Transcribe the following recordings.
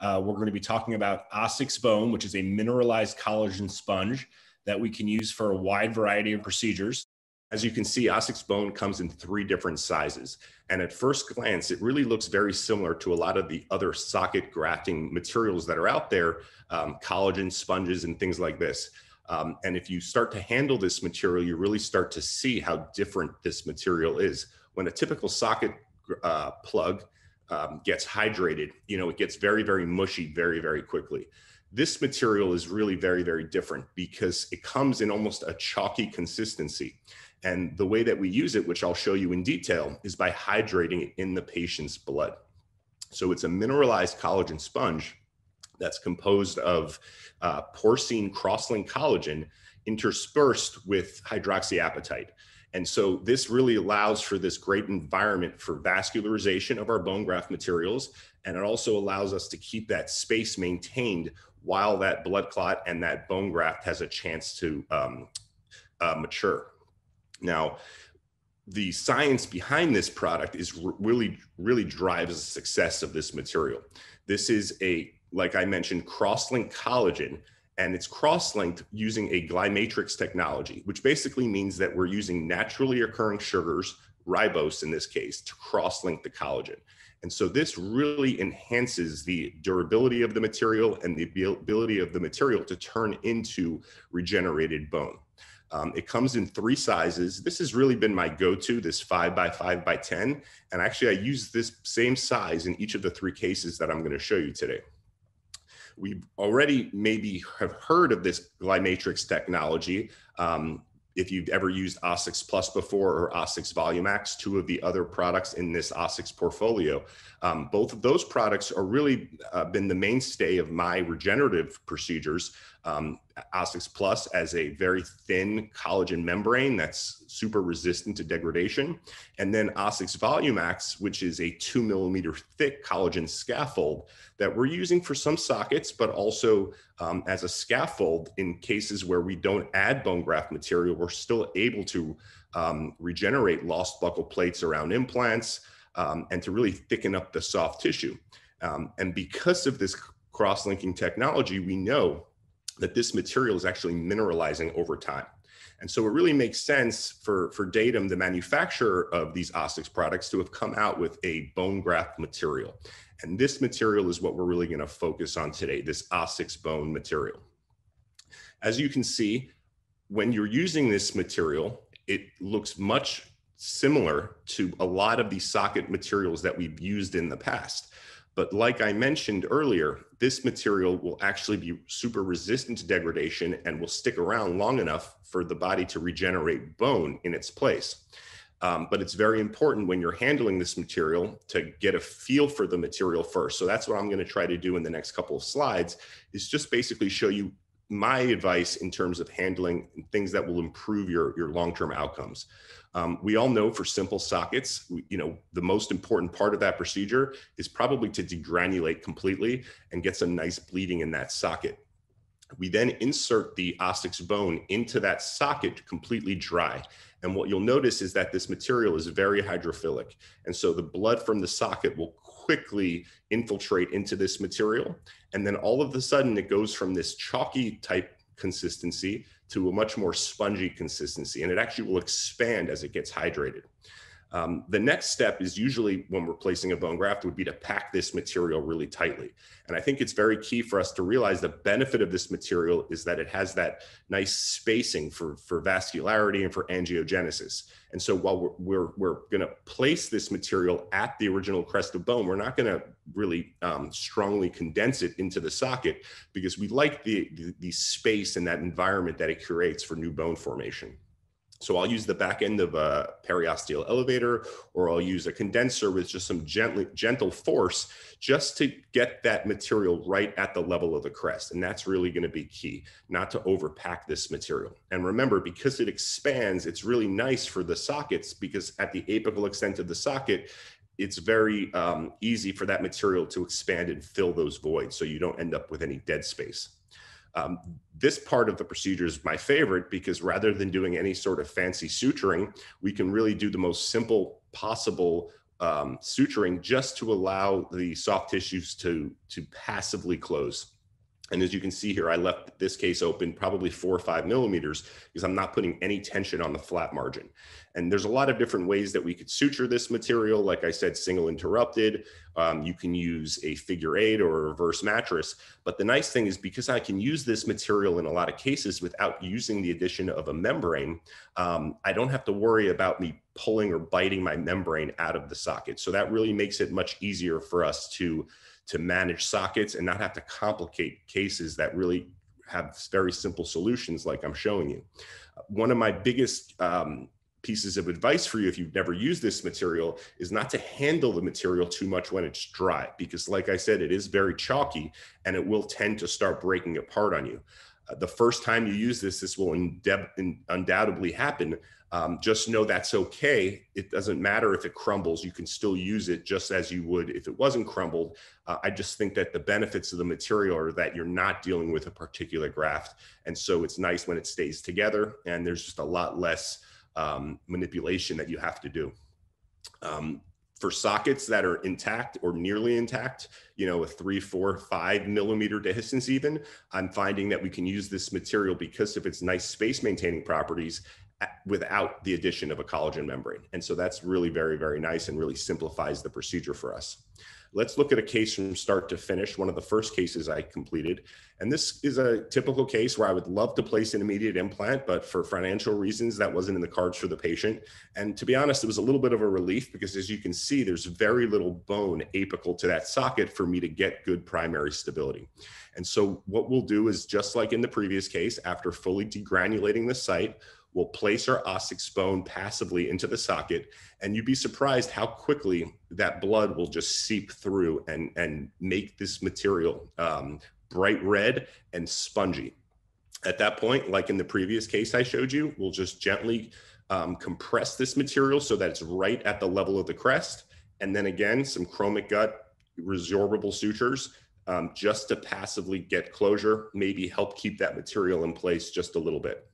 Uh, we're going to be talking about Ossix Bone, which is a mineralized collagen sponge that we can use for a wide variety of procedures. As you can see, Ossix Bone comes in three different sizes. And at first glance, it really looks very similar to a lot of the other socket grafting materials that are out there, um, collagen sponges and things like this. Um, and if you start to handle this material, you really start to see how different this material is. When a typical socket uh, plug um, gets hydrated, you know, it gets very, very mushy very, very quickly. This material is really very, very different because it comes in almost a chalky consistency. And the way that we use it, which I'll show you in detail, is by hydrating it in the patient's blood. So it's a mineralized collagen sponge that's composed of uh, porcine cross-linked collagen interspersed with hydroxyapatite. And so this really allows for this great environment for vascularization of our bone graft materials. And it also allows us to keep that space maintained while that blood clot and that bone graft has a chance to um, uh, mature. Now, the science behind this product is really, really drives the success of this material. This is a, like I mentioned, cross-linked collagen and it's cross-linked using a Glymatrix technology, which basically means that we're using naturally occurring sugars, ribose in this case, to cross-link the collagen. And so this really enhances the durability of the material and the ability of the material to turn into regenerated bone. Um, it comes in three sizes. This has really been my go-to, this five by five by 10. And actually I use this same size in each of the three cases that I'm gonna show you today we've already maybe have heard of this Glymatrix technology. Um, if you've ever used Ossix Plus before or Ossix Volumax, two of the other products in this Ossix portfolio, um, both of those products are really uh, been the mainstay of my regenerative procedures. Um, Ossix Plus as a very thin collagen membrane that's super resistant to degradation. And then Ossix Volumax, which is a two millimeter thick collagen scaffold that we're using for some sockets, but also um, as a scaffold in cases where we don't add bone graft material, we're still able to um, regenerate lost buccal plates around implants um, and to really thicken up the soft tissue. Um, and because of this cross-linking technology, we know that this material is actually mineralizing over time. And so it really makes sense for, for Datum, the manufacturer of these Ossix products, to have come out with a bone graft material. And this material is what we're really going to focus on today, this Ossix bone material. As you can see, when you're using this material, it looks much similar to a lot of these socket materials that we've used in the past. But like I mentioned earlier, this material will actually be super resistant to degradation and will stick around long enough for the body to regenerate bone in its place. Um, but it's very important when you're handling this material to get a feel for the material first. So that's what I'm going to try to do in the next couple of slides is just basically show you my advice in terms of handling things that will improve your, your long-term outcomes. Um, we all know for simple sockets, you know, the most important part of that procedure is probably to degranulate completely and get some nice bleeding in that socket. We then insert the Ossix bone into that socket completely dry. And what you'll notice is that this material is very hydrophilic. And so the blood from the socket will quickly infiltrate into this material. And then all of a sudden it goes from this chalky type consistency to a much more spongy consistency. And it actually will expand as it gets hydrated. Um, the next step is usually when we're placing a bone graft would be to pack this material really tightly. And I think it's very key for us to realize the benefit of this material is that it has that nice spacing for, for vascularity and for angiogenesis. And so while we're, we're, we're going to place this material at the original crest of bone, we're not going to really um, strongly condense it into the socket because we like the, the, the space and that environment that it creates for new bone formation. So I'll use the back end of a periosteal elevator, or I'll use a condenser with just some gently, gentle force just to get that material right at the level of the crest. And that's really gonna be key, not to overpack this material. And remember, because it expands, it's really nice for the sockets because at the apical extent of the socket, it's very um, easy for that material to expand and fill those voids so you don't end up with any dead space. Um, this part of the procedure is my favorite because rather than doing any sort of fancy suturing, we can really do the most simple possible um, suturing just to allow the soft tissues to, to passively close. And as you can see here, I left this case open probably four or five millimeters because I'm not putting any tension on the flap margin. And there's a lot of different ways that we could suture this material. Like I said, single interrupted. Um, you can use a figure eight or a reverse mattress. But the nice thing is because I can use this material in a lot of cases without using the addition of a membrane, um, I don't have to worry about me pulling or biting my membrane out of the socket. So that really makes it much easier for us to to manage sockets and not have to complicate cases that really have very simple solutions like I'm showing you. One of my biggest um, pieces of advice for you if you've never used this material is not to handle the material too much when it's dry because like I said, it is very chalky and it will tend to start breaking apart on you. Uh, the first time you use this, this will undoubtedly happen, um, just know that's okay. It doesn't matter if it crumbles. You can still use it just as you would if it wasn't crumbled. Uh, I just think that the benefits of the material are that you're not dealing with a particulate graft. And so it's nice when it stays together and there's just a lot less um, manipulation that you have to do. Um, for sockets that are intact or nearly intact, you know, a three, four, five millimeter distance even, I'm finding that we can use this material because of its nice space maintaining properties without the addition of a collagen membrane. And so that's really very, very nice and really simplifies the procedure for us. Let's look at a case from start to finish, one of the first cases I completed. And this is a typical case where I would love to place an immediate implant, but for financial reasons, that wasn't in the cards for the patient. And to be honest, it was a little bit of a relief because as you can see, there's very little bone apical to that socket for me to get good primary stability. And so what we'll do is just like in the previous case, after fully degranulating the site, We'll place our OsSix bone passively into the socket, and you'd be surprised how quickly that blood will just seep through and, and make this material um, bright red and spongy. At that point, like in the previous case I showed you, we'll just gently um, compress this material so that it's right at the level of the crest. And then again, some chromic gut resorbable sutures um, just to passively get closure, maybe help keep that material in place just a little bit.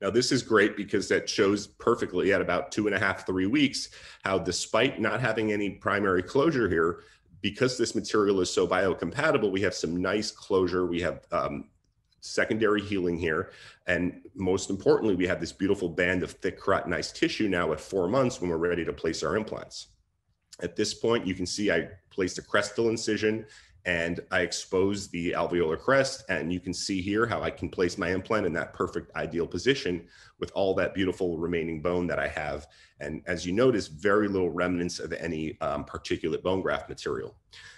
Now, this is great because that shows perfectly at about two and a half, three weeks, how despite not having any primary closure here, because this material is so biocompatible, we have some nice closure. We have um, secondary healing here. And most importantly, we have this beautiful band of thick keratinized tissue now at four months when we're ready to place our implants. At this point, you can see I placed a crestal incision and I expose the alveolar crest and you can see here how I can place my implant in that perfect ideal position with all that beautiful remaining bone that I have. And as you notice, very little remnants of any um, particulate bone graft material.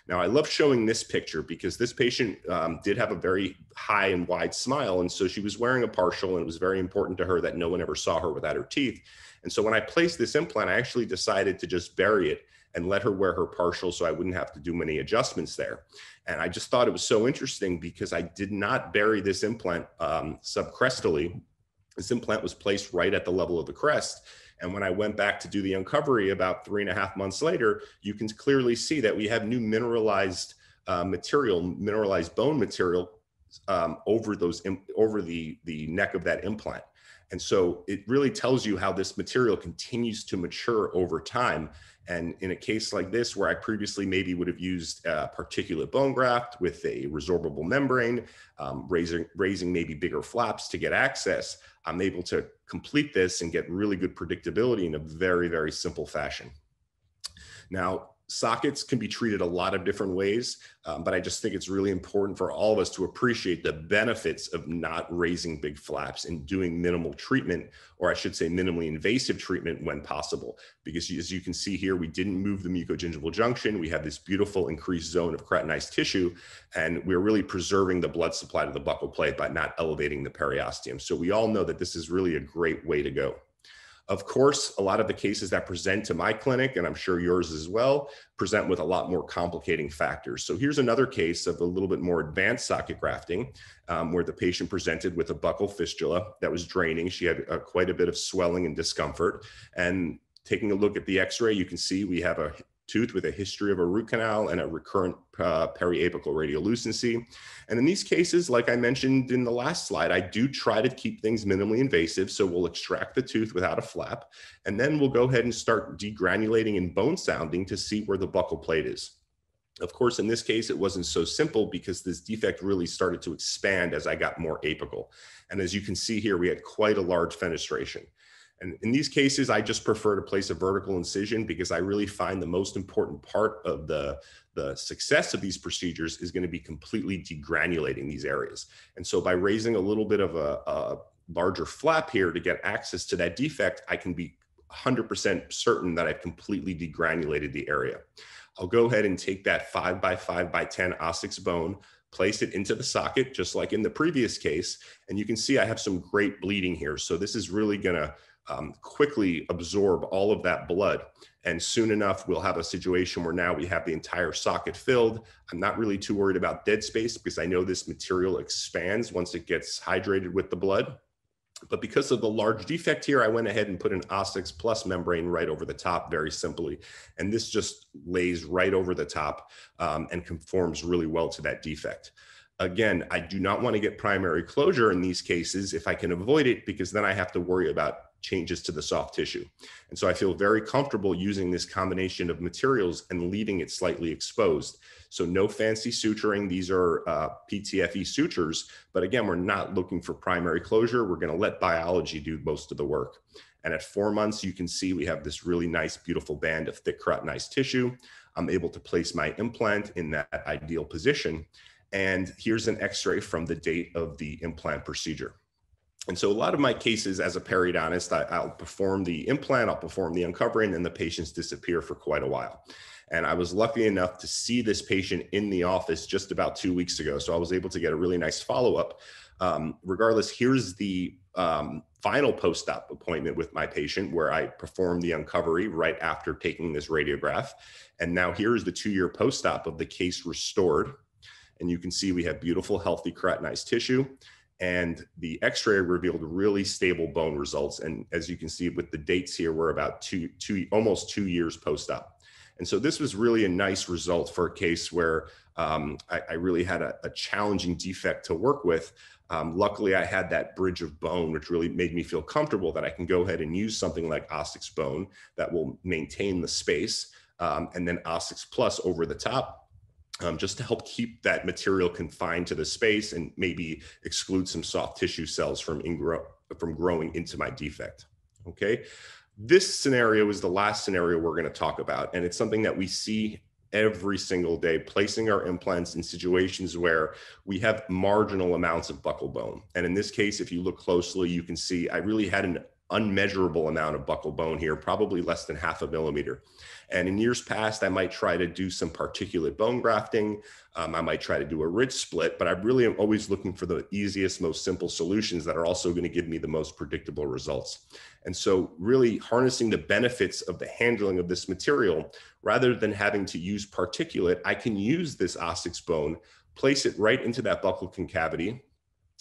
Now I love showing this picture because this patient um, did have a very high and wide smile. And so she was wearing a partial and it was very important to her that no one ever saw her without her teeth. And so when I placed this implant, I actually decided to just bury it and let her wear her partial so I wouldn't have to do many adjustments there. And I just thought it was so interesting because I did not bury this implant um, subcrestally. This implant was placed right at the level of the crest. And when I went back to do the uncovery about three and a half months later, you can clearly see that we have new mineralized uh, material, mineralized bone material um, over those over the the neck of that implant. And so it really tells you how this material continues to mature over time. And in a case like this, where I previously maybe would have used a particulate bone graft with a resorbable membrane, um, raising, raising maybe bigger flaps to get access, I'm able to complete this and get really good predictability in a very, very simple fashion. Now, sockets can be treated a lot of different ways, um, but I just think it's really important for all of us to appreciate the benefits of not raising big flaps and doing minimal treatment, or I should say minimally invasive treatment when possible. Because as you can see here, we didn't move the mucogingival junction. We have this beautiful increased zone of keratinized tissue, and we're really preserving the blood supply to the buccal plate by not elevating the periosteum. So we all know that this is really a great way to go. Of course, a lot of the cases that present to my clinic, and I'm sure yours as well, present with a lot more complicating factors. So here's another case of a little bit more advanced socket grafting um, where the patient presented with a buccal fistula that was draining. She had uh, quite a bit of swelling and discomfort. And taking a look at the x-ray, you can see we have a tooth with a history of a root canal and a recurrent uh, periapical radiolucency. And in these cases, like I mentioned in the last slide, I do try to keep things minimally invasive. So we'll extract the tooth without a flap, and then we'll go ahead and start degranulating and bone sounding to see where the buccal plate is. Of course, in this case, it wasn't so simple because this defect really started to expand as I got more apical. And as you can see here, we had quite a large fenestration. And in these cases, I just prefer to place a vertical incision because I really find the most important part of the, the success of these procedures is going to be completely degranulating these areas. And so by raising a little bit of a, a larger flap here to get access to that defect, I can be 100% certain that I've completely degranulated the area. I'll go ahead and take that five by five by 10 Ossix bone, place it into the socket, just like in the previous case. And you can see I have some great bleeding here. So this is really gonna um, quickly absorb all of that blood. And soon enough, we'll have a situation where now we have the entire socket filled. I'm not really too worried about dead space because I know this material expands once it gets hydrated with the blood. But because of the large defect here, I went ahead and put an OSSIX plus membrane right over the top very simply. And this just lays right over the top um, and conforms really well to that defect. Again, I do not want to get primary closure in these cases if I can avoid it, because then I have to worry about changes to the soft tissue. And so I feel very comfortable using this combination of materials and leaving it slightly exposed. So no fancy suturing. These are uh, PTFE sutures, but again, we're not looking for primary closure. We're gonna let biology do most of the work. And at four months, you can see we have this really nice, beautiful band of thick keratinized tissue. I'm able to place my implant in that ideal position. And here's an x-ray from the date of the implant procedure. And so a lot of my cases as a periodontist, I, will perform the implant, I'll perform the uncovering, and the patients disappear for quite a while. And I was lucky enough to see this patient in the office just about two weeks ago. So I was able to get a really nice follow-up. Um, regardless, here's the um, final post-op appointment with my patient where I performed the uncovery right after taking this radiograph. And now here's the two-year post-op of the case restored. And you can see we have beautiful, healthy keratinized tissue and the x-ray revealed really stable bone results. And as you can see with the dates here we're about two two almost two years post-op. And so this was really a nice result for a case where um, I, I, really had a, a, challenging defect to work with. Um, luckily i had that bridge of bone which really made me feel comfortable that i can go ahead and use something like OSSIX bone that will maintain the space um, and then OSSIX plus over the top um, just to help keep that material confined to the space and maybe exclude some soft tissue cells from, ingro- from growing into my defect. Okay. This scenario is the last scenario we're going to talk about, and it's something that we see every single day, placing our implants in situations where we have marginal amounts of buccal bone. And in this case, if you look closely, you can see I really had an unmeasurable amount of buccal bone here, probably less than half a millimeter. And in years past, I might try to do some particulate bone grafting. Um, I might try to do a ridge split, but I really am always looking for the easiest, most simple solutions that are also going to give me the most predictable results. And so, really harnessing the benefits of the handling of this material, rather than having to use particulate, I can use this OSSIX bone, place it right into that buccal concavity,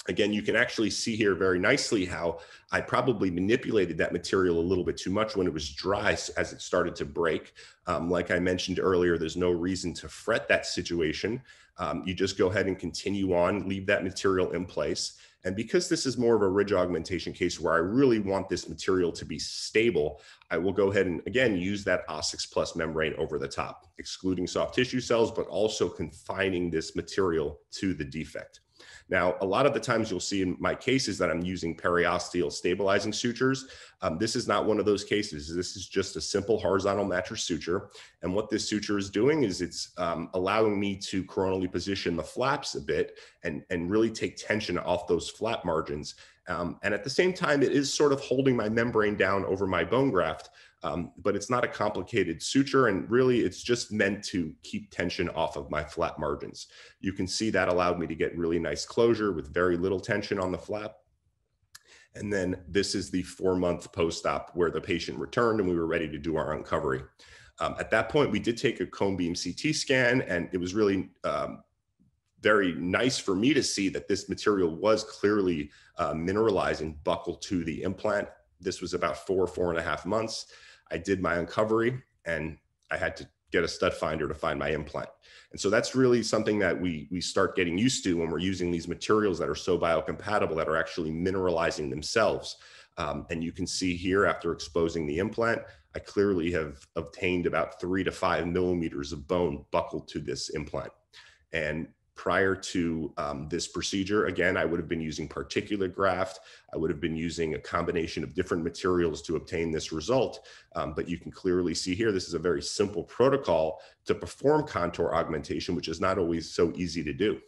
again, you can actually see here very nicely how I probably manipulated that material a little bit too much when it was dry as it started to break. Um, like I mentioned earlier, there's no reason to fret that situation. Um, you just go ahead and continue on, leave that material in place. And because this is more of a ridge augmentation case where I really want this material to be stable, I will go ahead and again use that OSSIX Plus membrane over the top, excluding soft tissue cells, but also confining this material to the defect. Now, a lot of the times you'll see in my cases that I'm using periosteal stabilizing sutures. Um, this is not one of those cases. This is just a simple horizontal mattress suture. And what this suture is doing is it's um, allowing me to coronally position the flaps a bit and, and really take tension off those flap margins. Um, and at the same time, it is sort of holding my membrane down over my bone graft um, but it's not a complicated suture and really it's just meant to keep tension off of my flap margins. You can see that allowed me to get really nice closure with very little tension on the flap. And then this is the four month post-op where the patient returned and we were ready to do our uncovery. Um, at that point, we did take a cone beam CT scan and it was really um, very nice for me to see that this material was clearly uh, mineralized to the implant. This was about four, four and a half months. I did my uncovery and I had to get a stud finder to find my implant. And so that's really something that we, we start getting used to when we're using these materials that are so biocompatible that are actually mineralizing themselves. Um, and you can see here after exposing the implant, I clearly have obtained about three to five millimeters of bone buckled to this implant. And prior to um, this procedure, again, I would have been using particulate graft. I would have been using a combination of different materials to obtain this result. Um, but you can clearly see here, this is a very simple protocol to perform contour augmentation, which is not always so easy to do.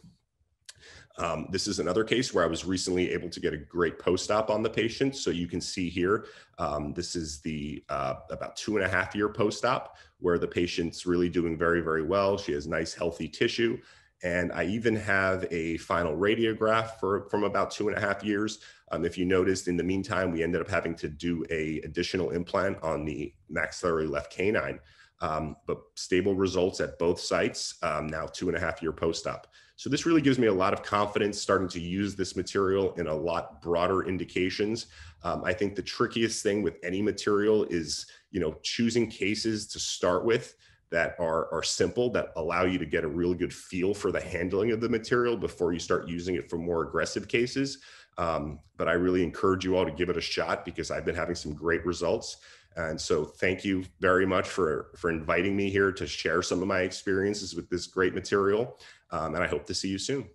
Um, this is another case where I was recently able to get a great post-op on the patient. So you can see here, um, this is the uh, about two and a half year post-op where the patient's really doing very, very well. She has nice, healthy tissue. And I even have a final radiograph for, from about two and a half years. Um, if you noticed, in the meantime, we ended up having to do a additional implant on the maxillary left canine, um, but stable results at both sites, um, now two and a half year post-op. So this really gives me a lot of confidence starting to use this material in a lot broader indications. Um, I think the trickiest thing with any material is, you know, choosing cases to start with that are, are simple, that allow you to get a really good feel for the handling of the material before you start using it for more aggressive cases. Um, but I really encourage you all to give it a shot because I've been having some great results. And so thank you very much for, for inviting me here to share some of my experiences with this great material. Um, and I hope to see you soon.